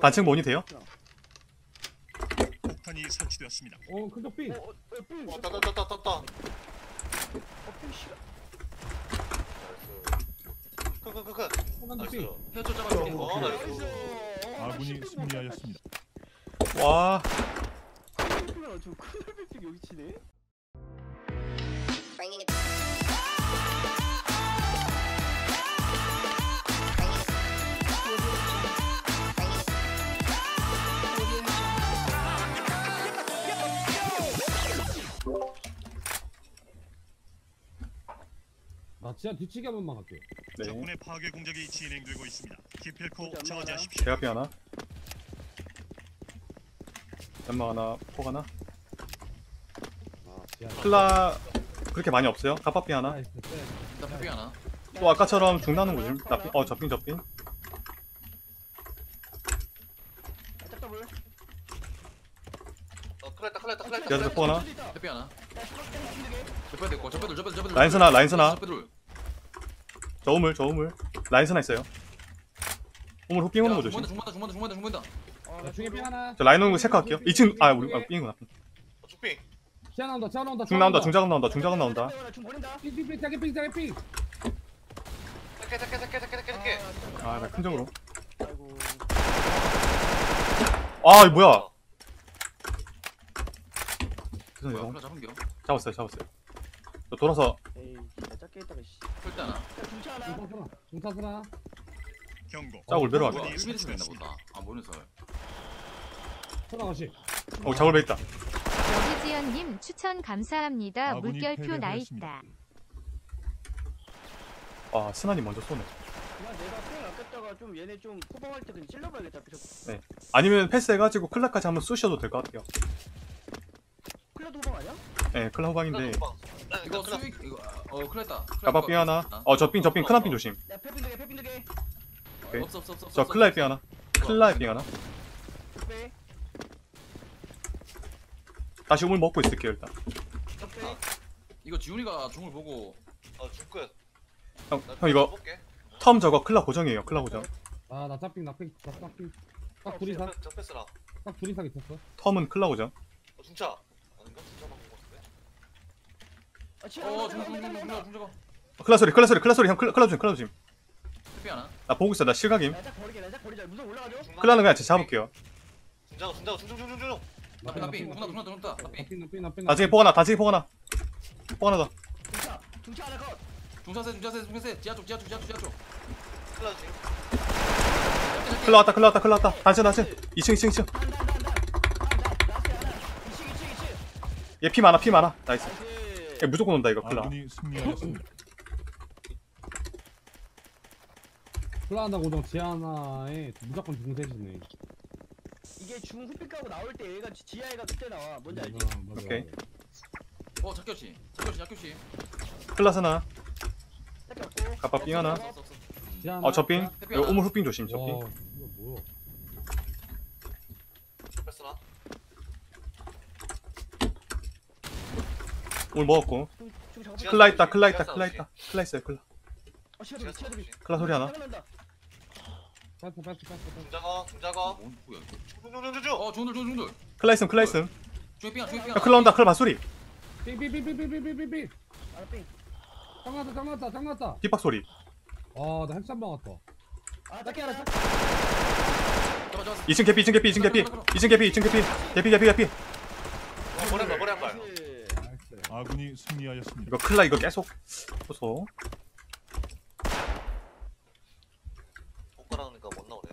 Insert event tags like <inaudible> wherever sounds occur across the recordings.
단층 뭐니 돼요? 폭탄이 설치되었습니다. 어 근데 삥. 어, 어, 왔다 왔다 왔다 왔다. 크크크크. 나이스. 해초 잡았어. 어 나이스. 아군이 승리하였습니다. 와. 저 큰일 빅 여기 치네. 나 진짜 뒤치기 한 번만 갈게 네. 적군의 파괴 공작이 진행되고 있습니다. 기필코 저지하십시오. 대각비 하나 연막 하나 폭 하나 아 지하 클라 그렇게 많이 없어요 갑밥비 하나 나이스 쎄. 패빙 하나. 또 아까처럼 중 나는 거지 나삥 어. 어, 큰일 났다, 큰일 났다, 큰일 났다. 기아들 폭 하나 패빙 하나. 저패 됐고 저패들 저패들 저패들. 라인 스나, 라인 스나. 저패들. 저 우물 저 우물 라인 스나 있어요 우물 훅 삥오는 거 조심 중간다 중간다 중간다. 어, 나 중에 빙 하나 저 라인 오는 거 체크할게요 2층 아 우리 아 삥이구나 어, 죽빙. 지하 나온다 지하 나온다 중 나온다 중작업 나온다 중작업 나온다. 빙빙빙 짜게 빙 짜게 빙 take, take, take, take, take, take. 아나 큰 정으로 아이고. 아 뭐야 어, 죄송해요. 잡았어요 잡았어요 저 돌아서 에이, 진짜 작게 했다가 씨. 절대 하나. 야, 중차 하나. 중타스나 중타스나 경고. 짝을 매러 뭐야? 갈게요 1mm 있나 보다. 아 모르는 설. 어 작업에 있다 여기지연님 추천 감사합니다. 아군이 물결표 나 패배하였습니다. 있다. 아 스나님 먼저 쏘네 그냥 내가 삥 아꼈다가 좀 얘네 좀 포방할 때 그냥 찔러봐야겠다. 비숍. 아니면 패스해가지고 클라까지 한번 쑤셔도 될 것 같아요 클라도 포방 아니야? 네 클라 후방인데. 이거. 수익 이거 어 클랬다. 갑밥비 하나 어 저 삥 저삥 큰한 삥 조심 야, 패핑 두개, 패핑 두 개. 오케이. 없어 없어 없어. 저 클라의 삥 하나 클라의 삥 하나 빼. 다시 우물 먹고 있을게요 일단 빼. 이거 지훈이가 중을 보고 어, 줄 거야. 형, 나형 이거 볼게. 텀 저거 클라 고정이에요 클라 고정 아 나 짝빙 나빙 나 짝빙 딱 둘이 저, 저 패스라. 사딱 둘이 사 있었어 텀은 클라 고정 어, 중차. 아닌가? 중차 방금 같은데? 아, 치아. 어 중중 중중 중중 중중. 어, 클라 소리 클라 소리 클라 소리 형 클라, 클라 조심 클라 조심 하나. 나 보고 있어 나 실각임 버리게, 버리자. 올라가죠? 클라는 그냥 제가 잡을게요 중차가, 중차가, 중중, 중중, 중중. 중간다 중간다. 나빙. 나빙 나빙 나빙 나중에 포 하나 나중에 포 하나 포 하나 더 중차, 중차 하나 컷. 중사세 중사세 중사세 지하 쪽 지하 쪽 지하 쪽 지하 쪽. 큰일 났지. 클라 왔다 클라 왔다 클라 왔다 단층 단층 2층 2층 2층 한다, 한다, 한다. 한다. 라스트 하나. 이층, 이층, 이층. 얘 피 많아 피 많아 나이스 나이스. 얘 무조건 온다 이거 클라 아군이 승리하였습니다. 플라한다 고정 지하 하나에 무조건 중세지네 이게 중 후픽 가고 나올 때 얘가 지- 지하애가 그때 나와. 뭔지 알지? 맞아, 맞아. 오케이. 어 작교씨 작교씨 작교씨. 클라 잡고. 갑밥 삥 하나. 지하 하나 어저삥 우물 훅빙 조심 와 저삥 이거 뭐야 패스나. 우물 먹었고. 클라 있다 클라 있다 클라. 있다. 클라 있어요 클라. 어. 클라 소리 하나. 뭔 뭐야 이거. 중중, 중중. 어. 클라 있음 클라 있음. 중에 중에 야. 클라 온다 클라 삐삐삐삐삐삐삐삐. 났다 났다 났다 뒷박 소리. 아나 핵산 아, 딱히 잡아. 2층 개피 2층 개피 2층 개피. 2층 개피 2층 개피. 개피 개피 개피 어, 머리 한 발, 머리 한 발. 나이스. 나이스 아군이 승리하였습니다. 이거 클라 이거 계속 보소 옷갈아놓으니까 못 나오네.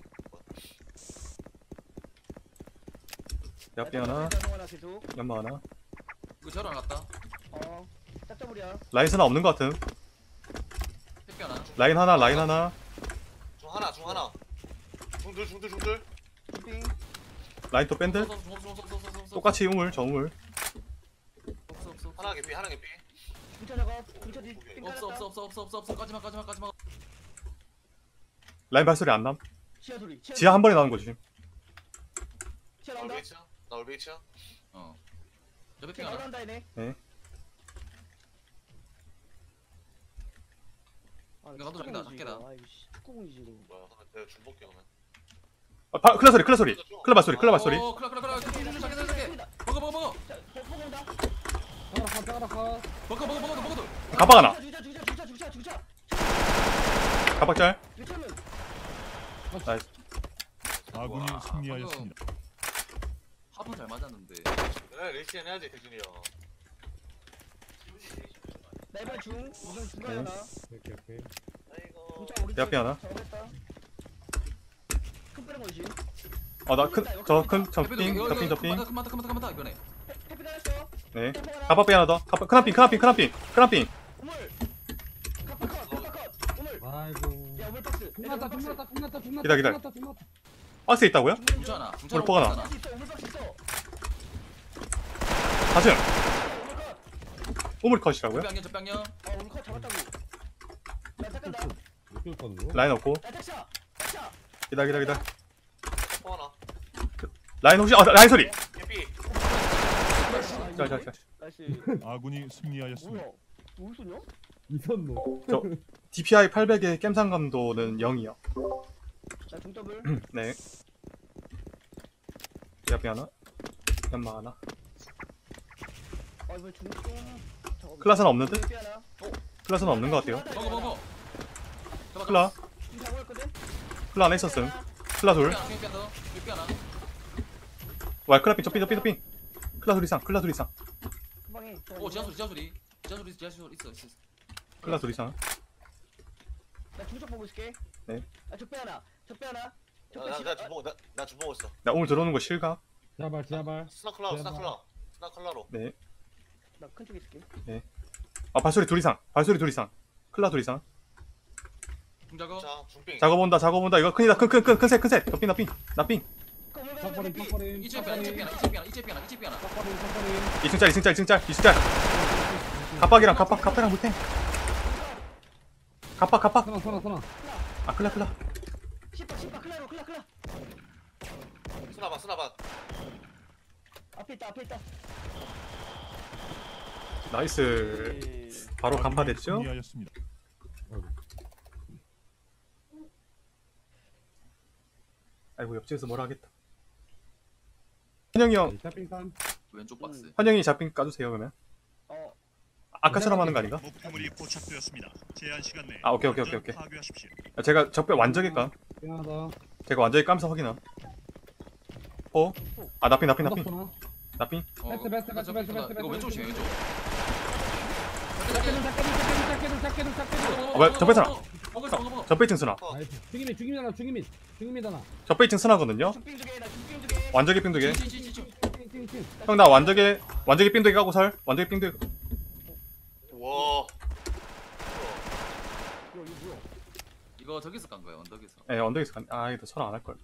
대각비 하나 하나 계속. 연마 하나 이거 안 갔다. 어. 짝짝물이야. 라인 스나 없는 것 같음 패빙 하나. 라인 하나 라인 하나 중 하나, 중 하나. 중들, 중들, 중들. 삥. 라인 또 밴드. 똑같이 우물 저 우물. 하나 개피, 하나 개피. 중차 작업. 중차 뒤. 삥 없어 깔았다. 없어 없어 없어 없어 없어 까지마 까지마 까지마 라인 발소리 안 남 지하 소리. 지하, 지하 한 번에 나오는 거지 지하 나 나온다. 올베이츠야? 나 올베이츠야? 어 지하 하나 나온다 얘네. 네. 아, 이거 나도 축구공이지, 작게다. 이거. 아, 이거 씨, 축구공이지 이거. 뭐야, 내가 줄 볼게, 그러면. 아, 바, 클라 소리 클라 소리 클라 발소리 클라 발소리 어 클라 클라 클라 자게 자게 먹어 먹어 먹어. 짜가라 카 짜가라 카 먹어 먹어 먹어 먹어 가박 하나 죽자, 죽자, 죽자, 죽자, 죽자. 가박 짤 유철민. 나이스 아군이 와, 승리하였습니다. 하프 잘 맞았는데 그래 레이시엔 해야지 대준이 형 내발 중. 우선 중간에 하나. 오케이 오케이 아이고 우리 내 앞에 하나. 잘했다. 큰 빼는 거지. 어나큰저큰 접빙 접빙 그만 그만 그만 그만 이번에 해피 나왔어. 네. 갑바삐 하나 더. 갑바 크나핑 크나핑 크나핑 크나핑. 기다, 기다. 박스 있다고요? 물포가 나. 뭉쳐놔. 오물컷이라고요? 라인 없고. 기다 기다 기다. 라인 혹시 아 라인 소리. 개피 자자자 나이스. 아군이 승리하였습니다. 뭐야? 뭘 쏘냐? 이선노 저 DPI 800의 겜상 감도는 0이요 나 중더블. <clears throat> 네 옆에 하나 연마 하나 아, 이거 중, 중. 잠깐만. 클라스는 없는 듯? 중대 하나. 어, 클라스는 없는 것 같아요 먹어 먹어 클라 했거든? 클라 안에 있었음 클라 둘핑 하나 핑 하나 와 클라 핑 저 핑 저 핑 저 핑 클라 둘 이상 클라 둘 이상. 한 방에. 오 지하 소리 지하 소리. 지하 소리 지하 소리 있어 있어 있어. 클라 둘 이상. 나 중적 보고 있을게. 네. 아, 적배 하나. 적배 하나. 적배 나나 시- 주먹 나 나 주먹 있어. 나 오늘 들어오는 거 실각? 지하발 지하발. 스나클라 스나클라. 스나클라로. 나큰 쪽에 있을게. 아 발소리 둘 이상. 발소리 둘 이상. 클라 둘 이상. 중작업. 자 중빙. 작업 온다 작업 온다. 이거 큰이다. 큰 큰 큰 큰색 큰색. 나삥 나삥. 나삥 그 턱걸임 턱걸임 이체 하나 이체 하나 이체 하나 이체 하나 이체 하나 턱걸임 턱걸임 2층짜리 2층짜리 2층짜리 2층짜리 갑박이랑 갑박 갑박이랑 못해. 갑박 갑박. 선아 선아 선아. 아 클라 클라. 시파 시파 클라로 클라 클라. 스나봐 스나봐. 앞에 있다 앞에 있다. nice. 바로 간파됐죠? 승리하였습니다. 아이고 옆집에서 뭐라 하겠다 현영이 형. 왼쪽 박스. 현영이 잡빙 까주세요 그러면. 어. 아까처럼 하는 거 아닌가? 목표물이 포착되었습니다. 제한 시간 내에 아, 오케이, 오케이, 오케이, 오케이. 파괴하십시오. 제가 적배 완전히 깜 미안하다. 제가 완전히 깜서 확인함. 어? 아 나삥 나삥 나삥 선아 나삥 어, 베스트, 베스트, 베스트, 베스트, 베스트, 이거 왼쪽. 조심해 왼쪽. 작게들 작게들 작게들 작게들 작게들 아, 뭐야, 먹어 먹어 먹어. 적배 2층 스나 나이스. 죽이미 죽이미 하나 죽이미 죽이미 하나 적배 2층 스나거든요? 중빙 두개 나. 완전히 삥 두개. 찌찌찌찌 띵띵띵 형나 완전히 완전히 삥 두개 까고 설 완전히 삥 두개. 와. 이거 저기서 간 거야 언덕에서. 예 언덕에서 간... 아 이거 설안 할걸.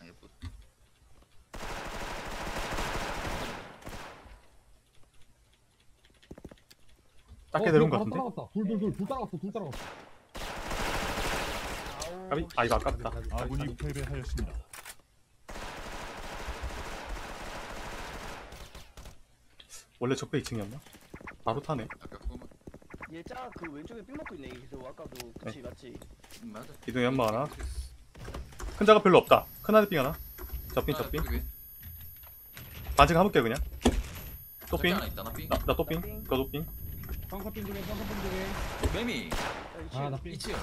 아, 예쁘. 작게 내려온 거 같은데? 따라갔다. 둘 둘 둘 둘 따라갔어 둘 따라갔어. 까비? 아 이거 아깝다. 아군이 패배하였습니다. 원래 적배 2층이었나? 바로 타네. 아까 그거만 얘짜 그 왼쪽에 삥 먹고 있네. 그래서 아까도 그치 맞지. 음, 맞아. 이동이 연마 하나? 큰 작업 별로 없다. 큰 하드 삥 하나? 접빙 접빙 반칙 가볼게 그냥. 또삥? 하나 있다 나삥. 나, 나 또삥? 펑커핀 두개 펑커핀 두개 매미. 아 나 삥. 이치요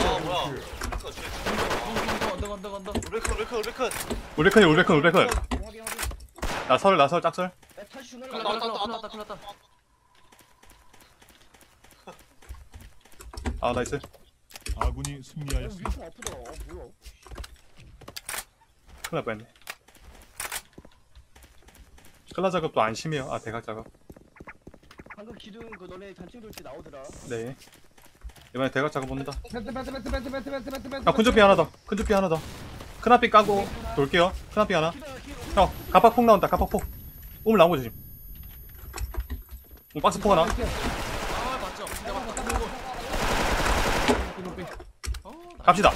아 뭐야 언덕 언덕 언덕 레큰 레큰 레큰 울베컨이 울베컨 울베컨 확인 확인. 나설 나설 짝설 야아 나이스 아군이 승리하였습니다. 어, 뭐야? 큰일 날 뻔했네 클라 작업도 안심해요 아 대각 작업 방금 기둥 그 너네 단층 돌때 나오더라. 네 이번에 대각 작업 베스트 아 큰조피 하나 더 큰 조피 하나 더 큰 앞이 까고 돌게요. 큰 앞이 하나. 형 가팍폭 나온다. 가팍폭. 우물 나온 거 조심. 음, 박스 폭 하나. 아 맞죠 내가 맞다 어 나- 갑시다.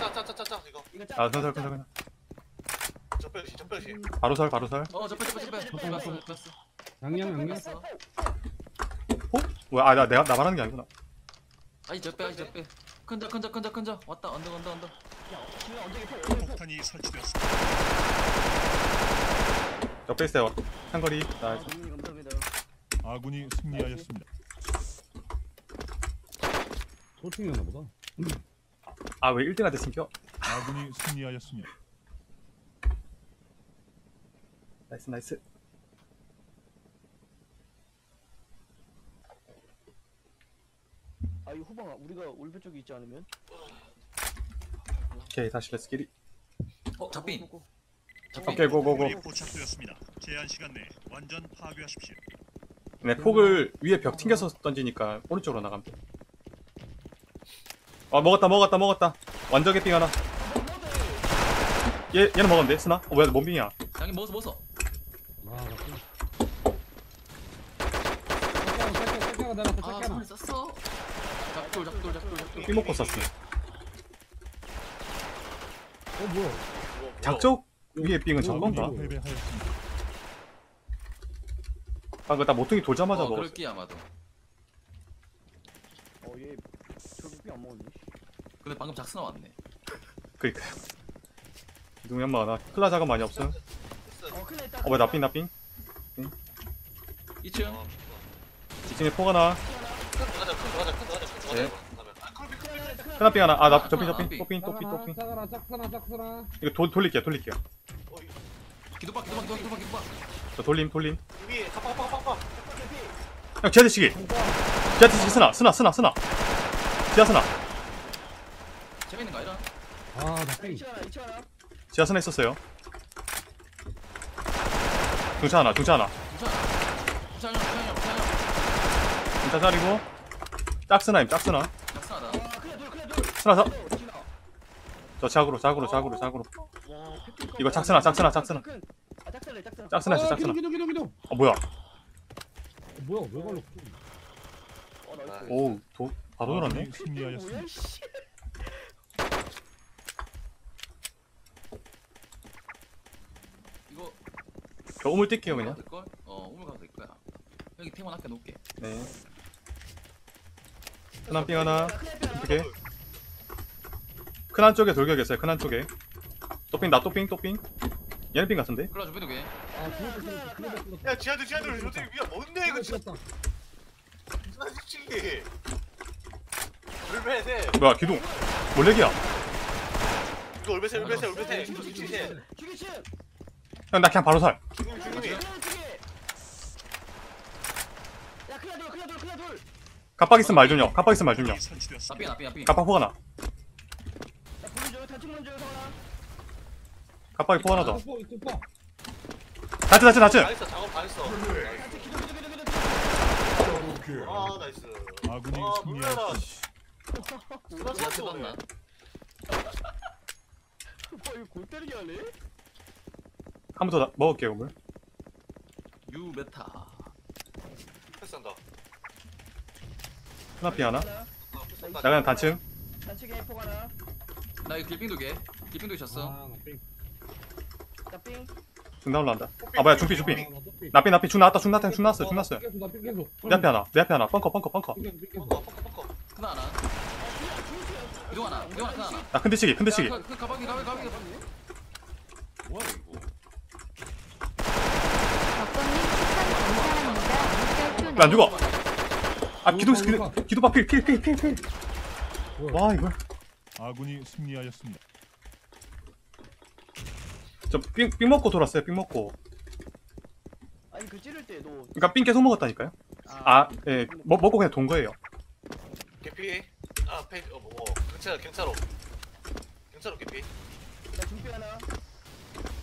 짜짜짜짜짜 이거. 아 설설 적배시 적배시. 바로 설 바로 설. 어 접해 접해 접해 접해 양념 양념 뭐야 아나 내가 나 말하는 게 아니구나. 아니 저빼 아니 저빼. 큰자 큰자 큰자 큰자 왔다 언덕 언덕 언덕. 폭탄이 설치되었어. 옆에 있어요. 한거리. 나 아군이 승리하였습니다. 소총이었나 보다. 아 왜 1등한테 숨겨? 아군이 승리하였습니다. nice nice. 아, 이 후방아, 우리가 올배 쪽에 있지 않으면? 오케이 다시 let's get it 어, 잡빈. 오케이 go go go 포착되었습니다. 제한 시간 내 완전 파괴하십시오. 네 폭을 위에 벽 튕겨서 던지니까 오른쪽으로 나가면 돼. 아 먹었다 먹었다 먹었다 완전 개핑 하나 얘, 얘는 먹었는데 스나? 어 뭐야 뭔 빙이야 양이 먹었어 먹었어. 아, 소리 썼어. 돌작 피먹고 썼어. 어 뭐야? 작적 위에 삥은 저건가? 방금 아, 나 모퉁이 돌자마자 어, 먹었어. 그럴 아마도. 어얘 저기 삥안 먹었네. 근데 방금 작스 나왔네. 그니까. 기둥이 한 마나. 플라자가 많이 없어 어 뭐야 나삥 나삥. 2층. 지진에 포가 나. 들어가자, 들어가자. 네. 하나핑 하나. 아나 아, 저핑 저핑 또핑 또핑 또핑. 이거 돌 돌릴게요 돌릴게요. 기도박 기도박 기도박 기도박 저 돌림 돌림. 위에 갑박 시기 제트시기 쓰나 쓰나 쓰나 쓰나. 지하 쓰나. 제가 있는 거 아니라 아나 삐. 지하 쓰나 있었어요. 중차 하나 중차 하나. 괜찮아 괜찮아 괜찮아 괜찮아. 중차 자리고 짝스나임 짝스나. 낙사하다 스나 서. 저 자구로 자구로 자구로 자구로. 이거 작스나, 짝스나 짝스나. 짝스나 있어 짝스나. 아 뭐야? 뭐야 왜 걸렸어? 오우 도, 바로 열었네? 승리하였어 이거 저 우물 뛸게요 그냥. 어 오물 가도 될 거야. 여기 팀원 아껴 놓을게. 네. 큰한 핑 하나. 두개 큰한 쪽에 돌격했어요 큰한 쪽에. 또핑 나 또핑 또핑. 얘네 핑 같은데? 클라 좀 빼도 돼. 야 지하들 지하들. 저들 위가 뭔데 이거 진짜 찍었다. 울베세. 뭐야 기둥. 뭔 얘기야? 울베세 울베세 울베세. 죽이세 죽이세 형, 나 그냥 바로 살. 죽음 죽음이 갑박 있으면 말좀 요. 갑박 있으면 말좀 요. 갑박 포가 나. 갑박이 포가 나다. 나츠 나츠 나츠. 다 했어 작업 아 나이스 아군이 아 승리하였습니다. 놀라라 누가 다 하네? 한번 더 먹을게요 오늘. 유메타 패스한다 스나핑 하나? 나 그냥 단층. 단층에 포가 하나. 나 이거 길핑 두개 길핑 두개 졌어 나삥. 중 나올란다. 아 뭐야 중피 중피. 나피 나피 중 나왔다 중 나왔다 중 나왔어 중 나왔어요. 내 앞에 하나 내 앞에 하나 펑커 펑커 펑커. 펑커 펑커 펑커 하나 이동 하나 이동 하나 하나 나 큰대치기 큰대치기. 야, 그- 그 가방이 가방이 가방이 뭐야 이거 안 죽어. 아 기도 기도 기도 바필 필필필필와 이거. 아군이 승리하였습니다. 저삥삥 먹고 돌았어요 삥 먹고. 아니 그 찌를 때도 그러니까 삥 계속 먹었다니까요? 아, 아예 먹고 그냥 돈 거예요. 개피. 아 페이크 어뭐 경찰 경찰로. 경찰로 개피. 나. 준비 하나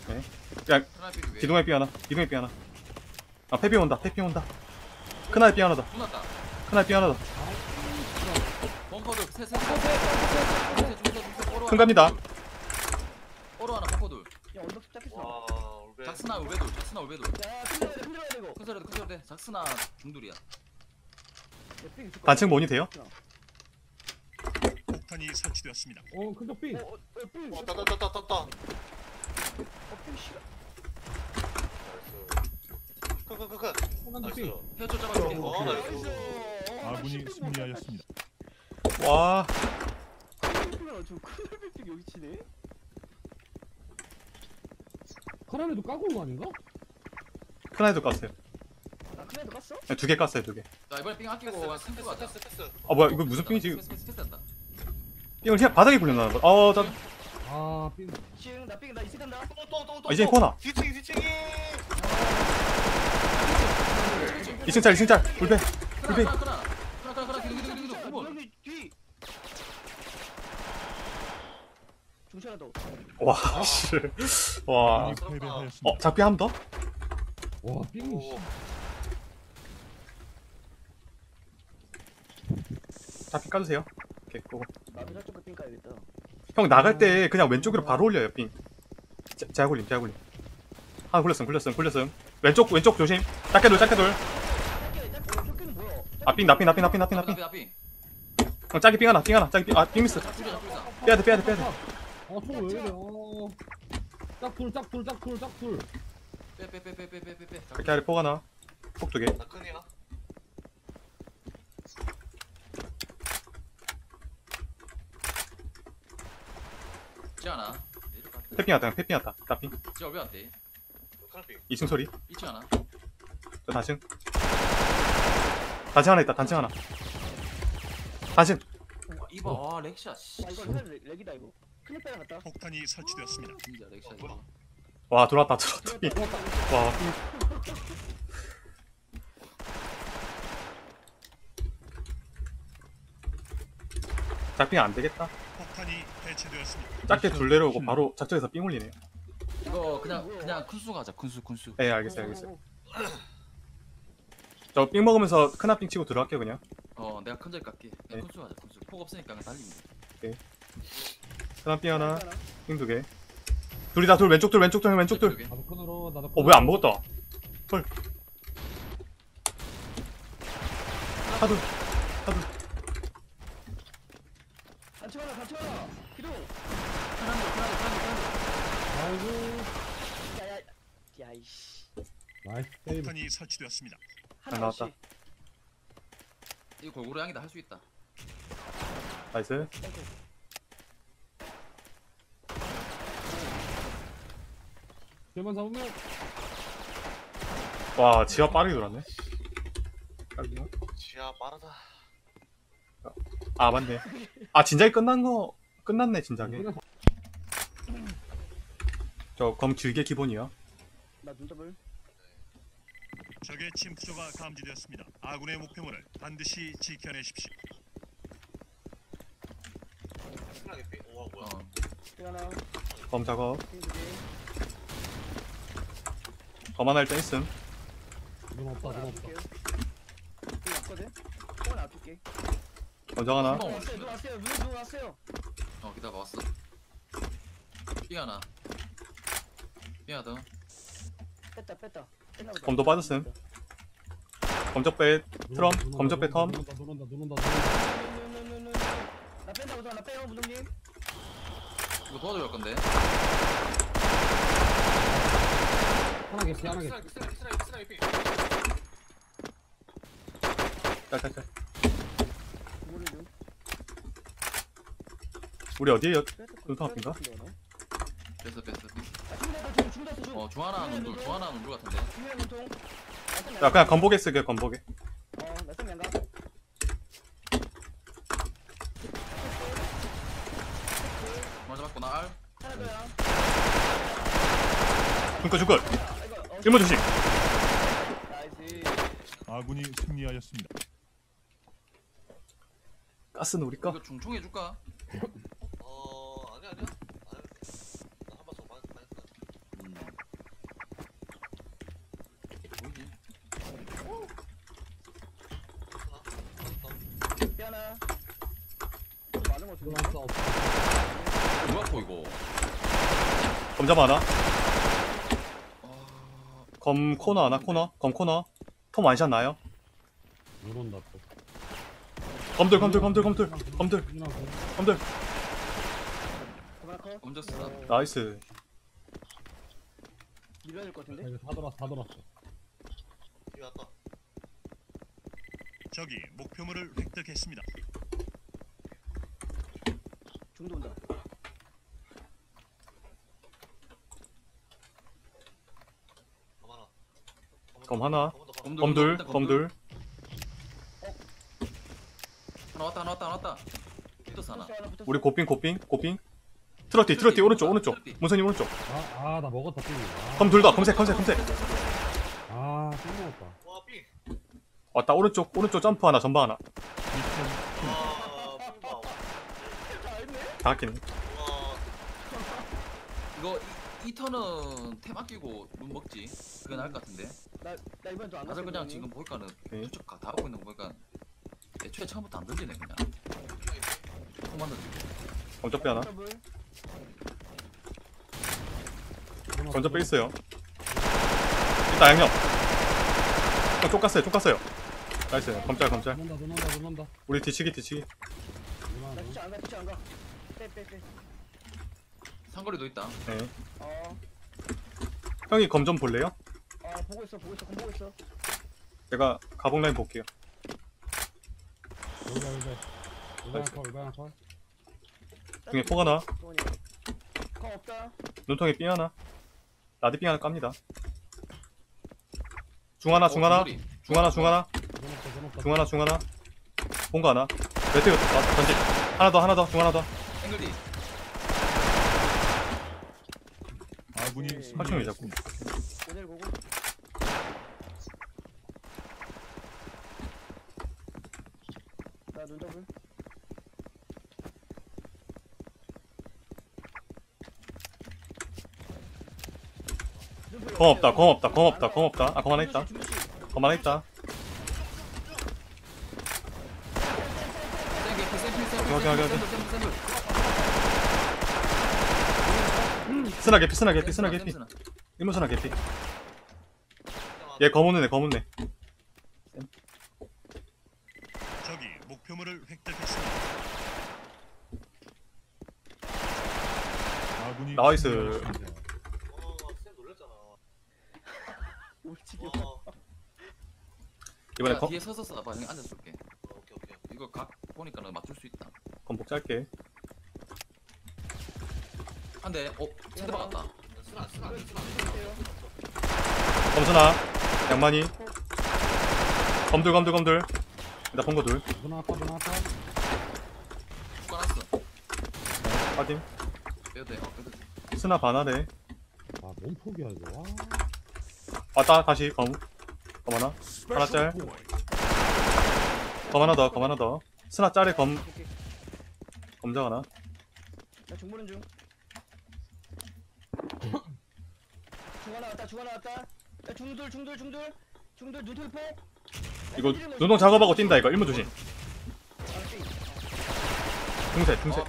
네. 야 기둥에 삐 하나 기둥에 삐 하나. 아 페비 온다 페비 온다. 큰아이 삐 하나다. 혼났다. 큰아 뛰어나다. 큰 갑니다. 오로 하나 벙커 둘. 야 언덕 잡혔어. 작스나 우베 둘. 작스나 우베 둘. 큰절해야 되고. 큰절해도 큰절해. 작스나 중둘이야. 반칙 모니 돼요? 폭탄이 설치되었습니다. 어 근접 삐. 어, 어, 어, 삐. 왔다 왔다 왔다 왔다, 왔다 삐, 씨. 크크크크 나이스. 삐. 헤어져 잡아줄게. 어, 나이스. 나이스. 어, 아군이 승리하였습니다. 와좀 쿨비픽 여기 치네. 카라멜도 까고 온거 아닌가? 큰아이도 깠어요 아 클레드 갔어? 두 개 깠어요 두 개 나 이번에 삥 아끼고 패스 패스 아 뭐야 이거 무슨 삥이지 패스 패스 패스 한다 삥을 그냥 바닥에 굴려놔 어 짜... 아 삥. 지금 나 삐가 나 이제 간다. 또또또또 아, 이제 코너. 뒤치기 뒤치기 2층 짤 2층 짤 불배 불배 크나 크나 크나 크나 크나 기둥 기둥 기둥 기둥 번 여기 뒤. 중시하나 더. 와 씨와 아군이 패배하였습니다. 어 작비 한번 더? 와 삥이. 오 씨. 작비 까주세요 삥 까야겠다. 형 나갈 때 그냥 왼쪽으로 바로 올려요 삥 자, 제가 굴림 제가 굴림 하나 굴렸음 굴렸음 굴렸음 왼쪽 왼쪽 조심 작게 돌 작게 돌? 아, 삥, 나 삥, 나 삥, 나 삥, 나 삥, 나 삥. 형, 짜기 삥 하나, 삥 하나, 짜기 삥, 아, 삥 미스. 뿌리자 뿌리자 빼야 돼, 빼야 돼, 빼야 돼. 아총왜 이래? 어. 짝둘 짝둘 짝둘 짝둘. 빼빼빼빼빼빼빼 이렇게 아래 폭 하나, 폭 두 개. 나 큰이야 지하나 이렇게 갔다 패핑 왔다, 형, 패핑 왔다. 따핑. 왜 왔대 큰피 2층 소리. 있지 않아 저 단층. 단층 하나 있다, 단층 하나. 단층. 이봐 와 렉샷 씨 아 이거 살 렉이다 이거. 갔다. 폭탄이 설치되었습니다. 진짜 뭐야? 와, 들어왔다, 들어왔다. 삥. 와, 삥. 작핑 안 되겠다. 폭탄이 해체되었습니다. 작게 둘 내려오고 바로 작전에서 삥 올리네요. 이거 그냥 그냥 큰수 가자 큰수 큰수 네, 알겠어요, 알겠어요. 저 삥 먹으면서 큰아 삥 치고 들어갈게요, 그냥. 어 내가 큰절 깎게 네. 큰수 가자 큰수 폭 없으니까 그냥 달리면 돼 큰아 삥 하나, 삥두 개. 둘이다, 둘, 왼쪽 둘, 왼쪽 둘, 왼쪽 둘. 나도 큰으로 나도. 어, 뭐야, 안 먹었다. 헐. 하도, 하도. 편한 거 편한 거 편한 거 편한 거 아이고. 야야. 야이씨. 나이스 세이브. 폭탄이 설치되었습니다. 하나 나왔다. 이거 골고루 향이다 할 수 있다 나이스. 쟤만 잡으면 와, 지하 빠르게 돌았네. 지하 빠르다 아, 맞네. 아, 진작에 끝난 거, 끝났네, 진작에. 그냥 저, 검 길게 기본이야. 나 눈썹을. 적의 침투조가 감지되었습니다. 아군의 목표물을 반드시 지켜내십시오. 승낙이 피 우와 뭐야 어삥 하나. 검 작업. 개. 검 하나 일단 있음. 눈 없다 눈 없다. 없거든. 검정 하나. 어. 왔어요. 누 왔어요. 누누 왔어요. 어 기다려 왔어 삥 하나 더 뺐다 뺐다. 뺐나 보다. 검도 빠졌음. 검적 빼, 트럼, 눈 온다, 검적 빼, 눈 텀. 눈 온다. 누누누누누. 나 뺀다 나 빼요 무동님. 이거 도와줘야 할 건데 하나 개피 하나 개피. 좀. 우리 어디에요? 눈썹 앞인가? 뺐어 뺐어 뺐어 아. 어 중하나 눈둘 중하나 눈둘 같은데 눈통. 야, 그냥 건보게 쓰게, 건보게. 어. 먼저 맞고 나알. 중끌, 중끌. 아, 이거 어. 일모 조심. 아군이 승리하였습니다. 가스는 우리 거. 이거 중총 해 줄까? <laughs> 어 아니야 아니야 아니 없어. 누가 포 이거 검점 하나. 아 검 코너 하나, 코너. 검 코너. 톰 완샷 나요? 눈 온다 또. 검들, 검들, 검들, 검들. 검들. 검들. 그만 쓰다 나이스. 밀어야 될것 같은데. 이거 다 돌았어 다 돌았어. 피 왔다 적이 목표물을 획득했습니다. 중도 온다. 검 하나. 검. 검둘 검둘. 하나 왔다 하나 왔다 하나 왔다. 또 하나. 붙었어, 하나. 우리 고핑 고핑 고핑. 트러티 트러티 오른쪽 오른쪽. 문선님 오른쪽. 아, 아, 나 먹었다, 삐. 아, 검둘다 검색 검색 검색. 아, 또 먹었다. 와 삐. 왔다 오른쪽 오른쪽 점프 하나 전방 하나. 다 아끼네. 와. 이거 이, 이 턴은 템 아끼고 눈 먹지. 그게 나을 것 같은데 나, 나 이번 또안 다들 그냥 지금 보니까는 오케이. 추적 다 하고 있는 거 보니까 애초에 처음부터 안 던지네 그냥 콩만 던지고 검적 하나 더블. 검적 빼 있어요 일단 양념 어, 쪽 갔어요 쪽 갔어요 나이스 온다, 눈 온다, 눈 온다. 우리 뒤치기 뒤치기 눈나 온다. 진짜 안 가, 진짜 안 가. 빼, 빼, 빼. 상거리도 있다 네 어, 형이 검 좀 볼래요? 어, 보고 있어, 보고 있어, 검 보고 있어. 제가 가봉 라인 볼게요. 울베 하나 컷, 울베 하나 컷. 중에 폭 하나 소원이. 검 없다. 눈통에 삥 하나 라디 삥 하나 깝니다 중 하나 중 하나. 중 하나 중 하나. 중 하나 중 하나 본거 하나 매트 던지 하나 더 하나 더 중 하나 더 앵글리 아군이 네. 활충이. 오늘 보고. 눈 더블. 검 없다 검 없다 검 없다 검 없다 아검 하나 있다. 검 하나 있다 오케이, 오케이, 오케이. 스나 개피 스나 개피 스나 개피 일문 스나 개피 얘 검은네 검은네 적이 목표물을 획득했습니다. 아군이 나이스. 울치기. 이번에 야, 검, 뒤에 서서 써봐. 형이 앉아줄게. 오케이 오케이. 이거 각 보니까는 맞출 수 있다. 검복 짧게. 안돼. 어 세대 박았다. 검스나 양만이. 검들 검들 검들. 본거둘. 컷, 눈 하나 컷. 죽어놨어 빠짐 빼도 돼 어 빼도 돼 스나 반하래 아, 뭔 폭이야, 이거. 와. 왔다 다시 검 검 하나 하나 짤검 하나 더검 하나 더 스나 짤에 검. 검정 하나 나 중보는 중. <laughs> 중 하나 왔다, 중 하나 왔다. 야, 중돌, 중돌, 중돌. 중돌, 눈돌 포. 이거 눈동 작업하고 뛴다 이거 일문 조심 중세 중세 어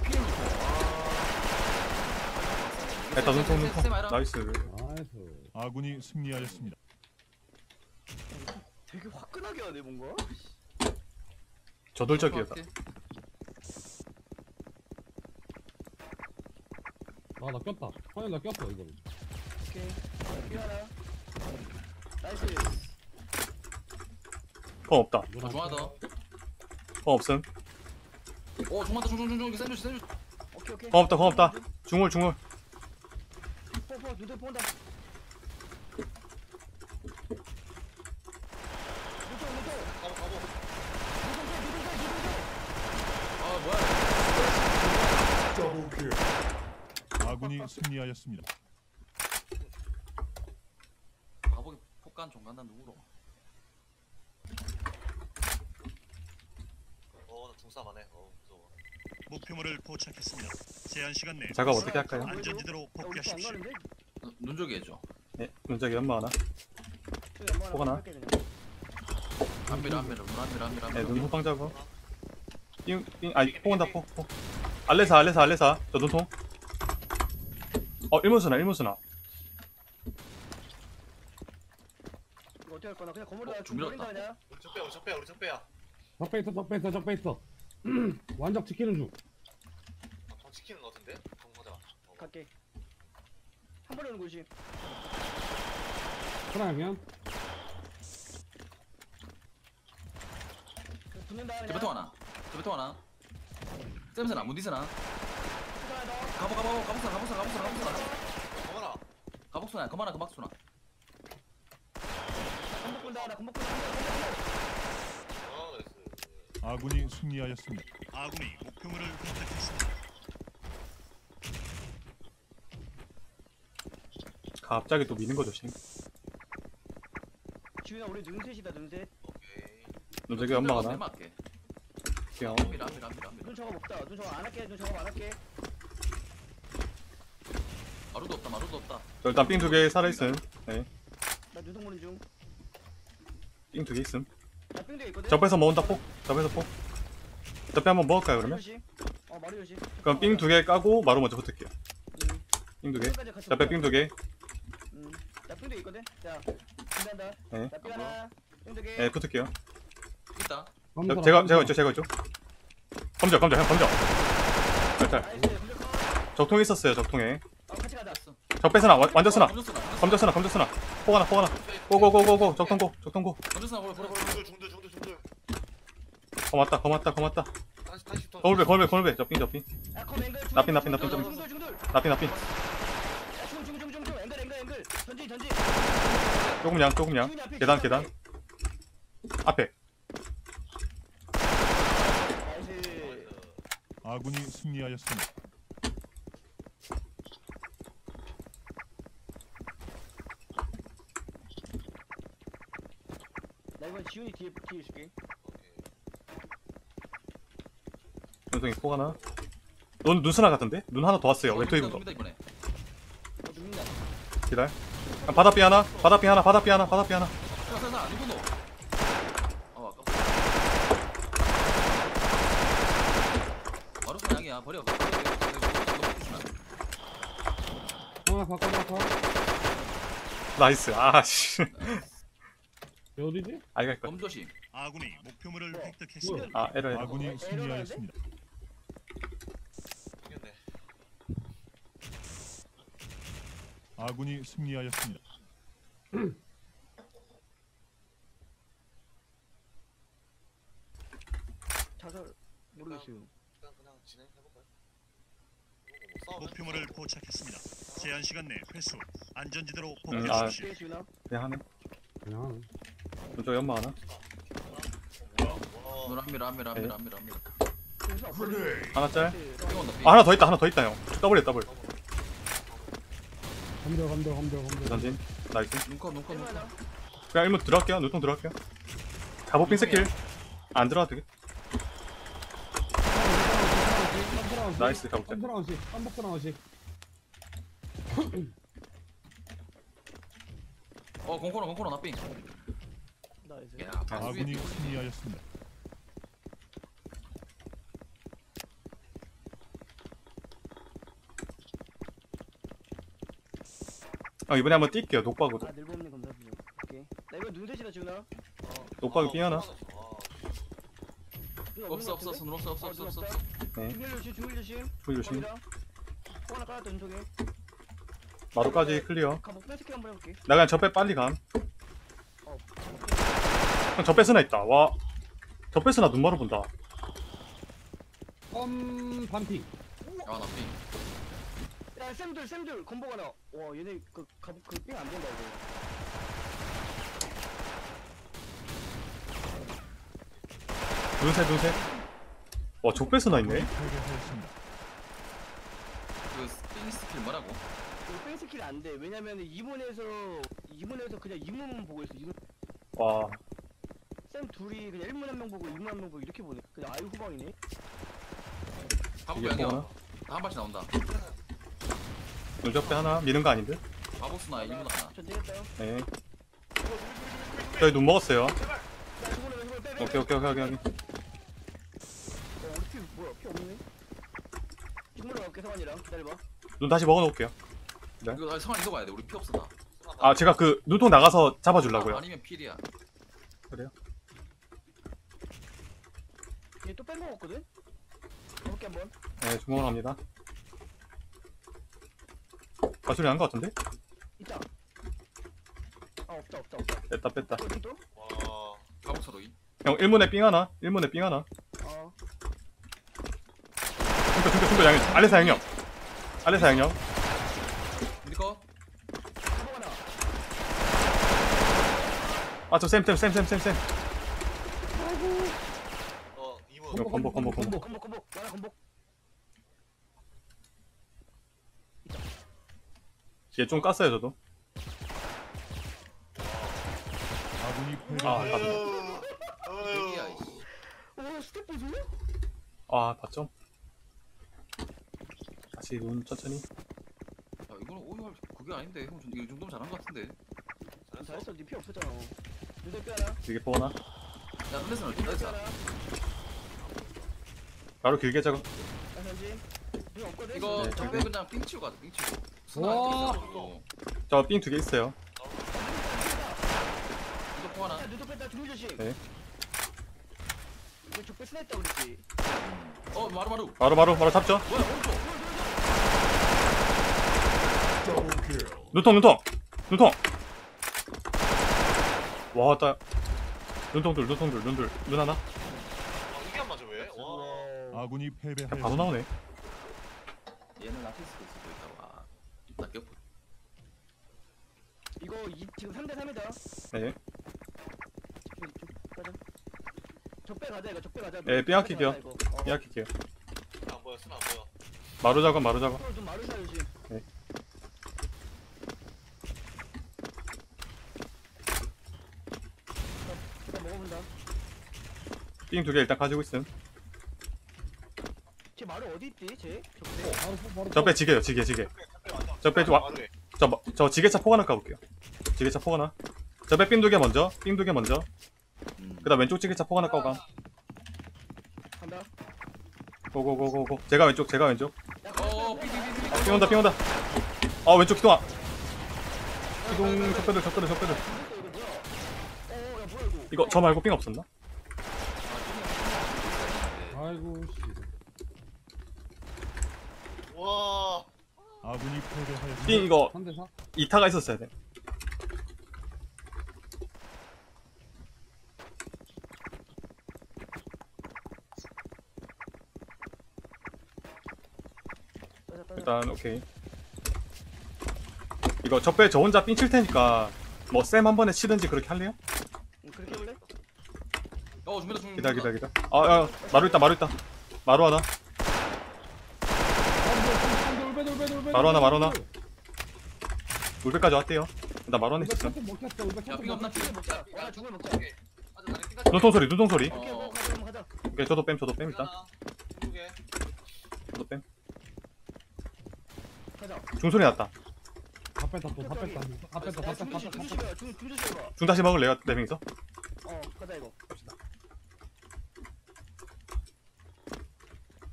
됐다 눈통 눈통? nice nice. 아군이 승리하였습니다. 되게 화끈하게 하네, 뭔가. 저돌적이었다 아, 나 꼈다. 화면 나 꼈어, 이거. 오케이. 피 하나. 나이스. 검 없다 눈 아, 중하나 컷. 더. 검 없음 오, 중하나 중중중중 샌드 샌드. 오케이, 오케이. 검 없다 검 없다 중울 중울 눈돌 포온다. 눈돌, 눈돌. 가보 가보. 눈돌, 눈돌, 눈돌. 아, 뭐야? 아군이 승리하였습니다. 바보기 폭간 종간단 누구로? 어나 중삼하네. 어 무서워. 목표물을 포착했습니다. 제한 시간 내 작업 어떻게 할까요? 안전지대로 복귀하십시오. 눈- 눈조기 해줘. 네 눈짝이 연마 하나 포가 나? 안미라 안미라 눈 안미라 안미라 네, 눈 안미라. 후방 작업 삥, 삥, 아니, 폭 온다, 폭, 폭. 알레사, 알레사, 알레사. 저 눈통. 어, 일문수나, 일문수나. 이거 어떻게 할 거나? 그냥 건물에다 어, 중 버린다, 준비했다. 그냥. 우리 적배야 우리 적배야 우리 적배야. 적배 있어, 적배 있어, 적배 있어. <clears throat> 완적 지키는 중. 방 지키는 거 같은데? 정보자. 어, 갈게. 오는 곳이. 그러면 붙는다 그냥 저배통 하나 저배통 하나 쌤스나 문디스나 더 가보 가보 가복수나 가복수나 가복수나 가복수나 어머나 가복수나 그만하 그박수나 건복 본다 나. 아 나이스 아군이 승리하였습니다. 아군이 목표물을 획득했습니다. 갑자기 또 미는 거 조심. 지훈아 우리 눈셋이다 눈셋 오케이 눈저기 엄마 하나. 맞게 귀여워. 미라 미라 눈 저거 먹다 눈 저거 안 할게 눈 저거 안 할게 마루도 없다 마루도 없다 저 일단 삥 두 개 살아 있음. 네. 나 눈통 보는 중나 삥두 개 있음. 삥도 있거든 접에서 모은다 폭. 접에서 폭. 접에 한번 먹을까요 그러면? 어 조심 그럼 삥 두 개 까고 마루 먼저 붙을게요. 응. 삥두 개. 접에 먹자. 삥두 개. 삥도 있거든 자 준비한다 네. 나삥 하나 삥두개 네 붙을게요. 있다 저, 제가 제가 있죠 제가 있죠. 검적 검적 형. 나이스 공격 적통 있었어요 적통에. 어 같이 가자 적배 쓰나 완- 완전 쓰나. 검적 쓰나 검적 쓰나. 포 하나 포 하나. 고고고고고 적통고 적통고. 검정스나 보여 보여 보여 중들 중들 중들 중들 고맙다 고맙다 고맙다. 다시 다시 더 거울배 거울배 거울배 저삥 저삥. 야컴 앵글 나핀, 나핀, 나핀, 중돌 좀. 중돌 중돌 나핀 나핀. 중중중중중 앵글 앵글 앵글 전진 전진 조금 양 조금 양. 계단 계단. 앞에. 아군이 승리하였습니다. 나 이번 지훈이 뒤에 뒤에 있을게 눈송이 포 하나. 눈 눈스나 같은데? 눈 하나 더 왔어요. 니다 이번에 어 기다려. 아, 바닥비 하나. 바닥비 하나. 바닥비 하나. 바닥비 하나. 사사사 안 입었노 아 아까 마루스 양이야 버려 버려 버려 하나 바꿔 바꿔 나이스. 아씨. 어디지? 아이가 있거. 검조심 아군이 목표물을 획득했습니다. 아 에러 에러. 아군이? 승리하였습니다. 이겼네 아군이 승리하였습니다. 자살 모르겠어요 그냥 그냥 진행해볼까요? 뭐 목표물을 포착했습니다. 제한 시간 내 회수. 안전지대로 음, 복귀하십시오. 오케이 지훈아 그냥 하네. 그냥 왼쪽 연마 하나. 합니다 합니다 합니다 합니다 지훈아 없어 하나 짤. 아, 하나 더 있다. 하나 더 있다 형. 더블이야 더블. 검들 검들 검들 검들 전진. 나이스. 눈컵 눈컵 얼마나 그냥 일문 들어갈게요. 눈통 들어갈게요. 가보핀 스킬. 안 들어가도 되겠. 나이스 가보자. 깜짝 하나씩 깜빡 하나씩 어 공코너 공코너 나삥 나이스 야 아군이 승리하였습니다. 아 이번에 한번 뛸게요. 녹박으로. 아 늘보 없는 검사 비중 오케이 나 이거 눈셋이다 지훈아 녹박이 삥 하나. 눈 없는 없어 거 없어 같은데? 눈 없어 없어 어, 없어 눈 없어 없다. 없어 네. 중일 조심 중일 조심 풀 조심. 거기다 코 하나 깔았다 눈속에 마루까지 클리어. 가복 뺀스킬 한번 해볼게 나 그냥 접배 빨리 감. 어형 접배 쓰나 있다. 와. 접배 쓰나 눈마루 본다. 껌 반피 아 나삥 야 쌤들 쌤들 건복 하나 와 얘네 그 가복 그삥안 된다 이거 눈새 눈새. 와 적배 쓰나 있네. 그 스팅 스킬 뭐라고? 이거 뺀스킬 안 돼 왜냐면 2문에서 2문에서 그냥 2문만 보고 있어 2문 와. 쌤 둘이 그냥 1문 한 명 보고 2문 한 명 보고 이렇게 보네 그냥 아유 후방이네 바보 이게 양이야 뭐나? 다한 발씩 나온다 눈접배 하나 미는 거 아닌데? 바보스나 일문 하나 전 되겠다 네. 저희 눈 먹었어요. 오케이 오케이 오케이 오케이. 어 우리 피 뭐야 피 없네 직무로 갈게 성환이랑 기다려봐 눈 다시 먹어놓을게요. 이거 아, 성환 이거 봐야 돼 우리 피 없어 다아 제가 그 눈통 나가서 잡아주려고요. 아니면 필이야 얘 또 뺀거 같거든? 가볼게 한번 네 중원합니다. 안것 같은데? 있다. 아 없다 없다 없다. 뺐다 뺐다. 어디 또? 와 서로이? 형 1문에 삥 하나? 1문에 삥 하나? 어. 중교 중교 중교 양념 알레사 양념. 알레사 양념. 우리 거? 건복 하나 아저 쌤쌤쌤쌤쌤쌤. 어 이문 이거 건복 건복 건복. 건복 건복 건복 얘 좀 깠어요 저도. 아 패배하였습니다. 깠다. 여기야 이씨 오 스텝 보조? 아 봤죠? 다시 문 천천히. 야 이거는 오히려 그게 아닌데. 형이 정도면 잘한 거 같은데. 잘했어. 니피 없었잖아 눈썹 뼈 하나. 길게 포 하나? 야 근데서는 어디 뼈 있어 하나. 바로 길게 작업. 나눈 없거든? 이거 네, 적배. 그냥 삥 치고 가자 삥 치고 와. 저 삥 두 개 있어요. 이거 포 하나. 야 눈썹 뺐다. 중물 조심. 네. 이거 그랬지 어 마루 마루. 바로 바로 바로 잡죠? 뭐야 오른쪽. 눈통 눈통. 눈통. 와 따. 눈통들 눈통들 눈들 눈 하나? 아 이게 안 맞아 왜? 와. 아군이 바로 패배하였습니다. 나오네. 얘는 라티스도 쓰고 있다 와 낚여 이거 이, 지금 3대 3이다. 네. 가자 적배 가자 이거. 적배 가자. 예, 삐약킬게요. 가자, 이거. 어. 삐약킬게요. 안 보여 쓰나 안 보여. 마루 작업 마루 작업. 서로 좀 마르샤 조심. 네. 일단 먹어본다. 삥두개 일단 가지고 있음. 쟤 마루 어디 있지 쟤? 적배. 바로 포, 바로 저빼 지게요 지게 지게. 적배 좀 와- 마루에. 저, 뭐- 저 지게차 포 하나 까볼게요 지게차 포 하나 저빼 삥두개 먼저 삥두개 먼저. 음. 그 다음 왼쪽 지게차 포 하나 까고 감 간다. 고고고고고. 제가 왼쪽 제가 왼쪽. 삥 온다 삥 온다. 아 왼쪽 기동 아 기동 적배들 적배들 적배들. 이거 저 말고 삥 없었나? 아이고 씨 와. 아군이 패배하였습니다. 삥 이거 3대 4 이타가 있었어야 돼 따자 따자 일단 오케이. 이거 적배 저 혼자 삥칠 테니까 뭐 쌤 한 번에 치든지 그렇게 할래요? 응, 그렇게 해볼래? 어 준비다 준비 기다 기다 기다. 아야 마루 있다 마루 있다. 마루 하나. 마루 하나, 마루 하나. 울배까지 왔대요. 나 마루 하나 있었어. 야 없나? 먹자 야 죽을 먹자 오케이 나는 눈통 소리 눈통 소리. 오케이 가자 그럼 가자. 오케이 저도 뺨 저도 뺨 일단 저도 뺨 가자 중소리 났다. 다 뺐다 또다 뺐다 다 뺐다 다야 뺐다 다중 다시 먹을래요 네 명이서? 어 가자 이거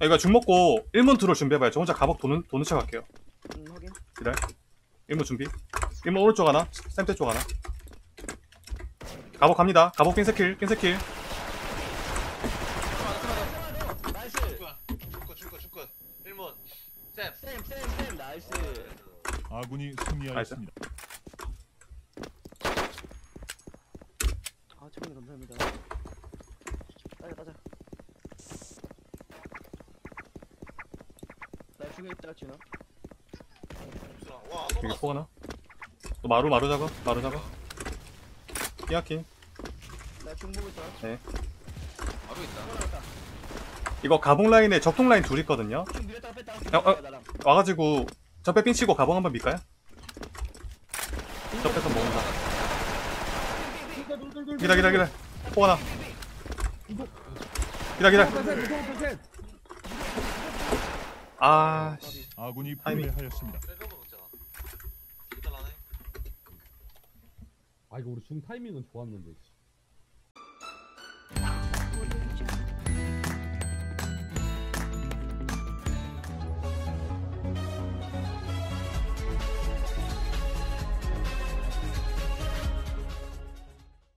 야, 이거 중 먹고 1문 들어올 준비해봐요 저 혼자 가복 도는 도는 척 할게요. 음 확인. 기다려. 1문 준비. 1문 오른쪽 하나 쌤대 쪽 하나. 가복 갑니다. 가복 핀 스킬 핀 스킬 나이스 중거 중거 중거 1문 쌤 쌤쌤쌤 나이스 아군이 승리하였습니다. 아 최근에 감사합니다. 따자 따자. 나 중에 있다 와 여기 너무 포 하나? 또 마루 마루 작업 마루 작업 삐약킹 나중 보고 있다 마루 있다. 올라갔다. 이거 가봉 라인에 적통 라인 둘 있거든요. 중 밀었다가 뺐다 어, 어. 나랑. 와가지고 저빼 삥 치고 가봉 한번 밀까요? 저 빼서 먹는다 기다 기다 기다 포 하나 기다 기다 아 씨. 아군이 타이밍. 패배하였습니다. 나네 아 이거 우리 중 타이밍은 좋았는데 씨.